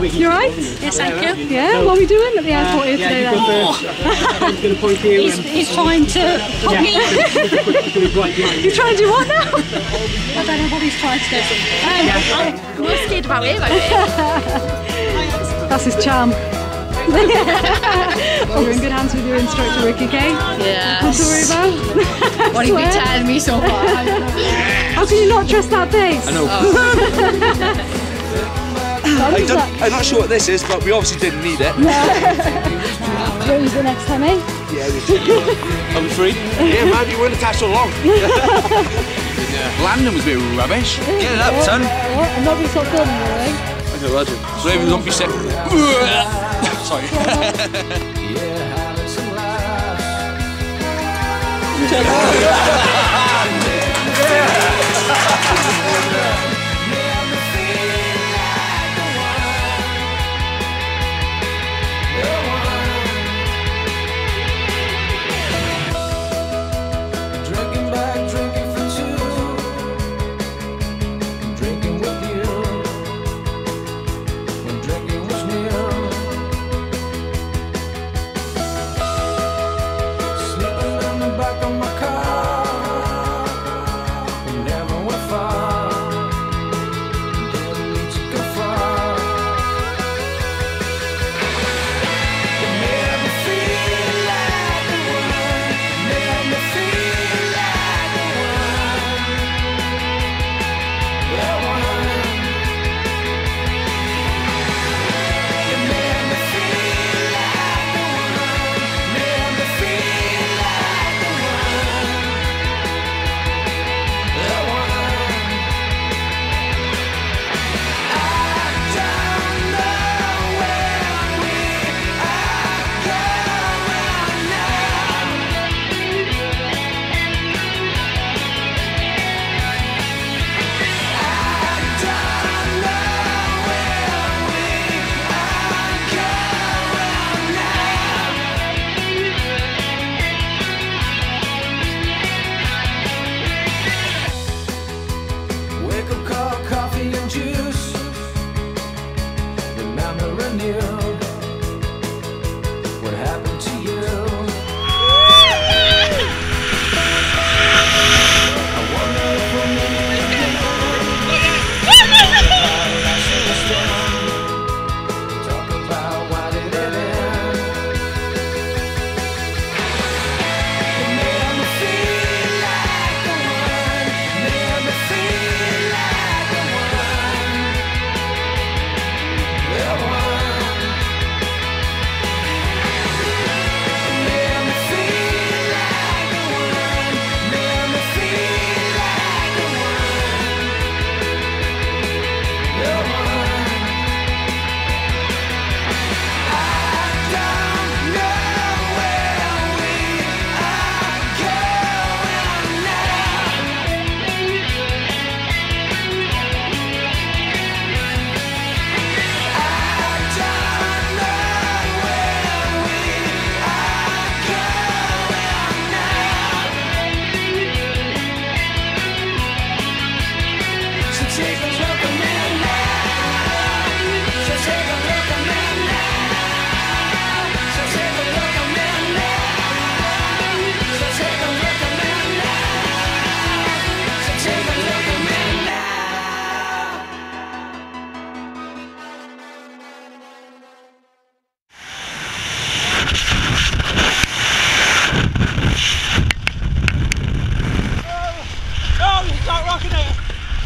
You alright? Yes, thank you. Yeah, what are we doing at the airport here today then? He's, he's trying to put me. You're trying to do what now? I don't know what he's trying to do. Um, I'm more scared about him. I. That's his charm. well, you're in good hands with your instructor, Ricky Kay. Not to worry Yes. about. What have you been Swear. telling me so far? How can you not trust that face? I know. I don't, I'm not sure what this is, but we obviously didn't need it. Rose the next time, eh? Yeah, I'm free. Yeah, man, you weren't attached so long. Landing was a bit rubbish. Get it up, son. What? I'm not going to stop filming you, eh? Okay, Roger. Raven, don't be sick. Sorry. Drinking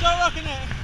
start rocking it.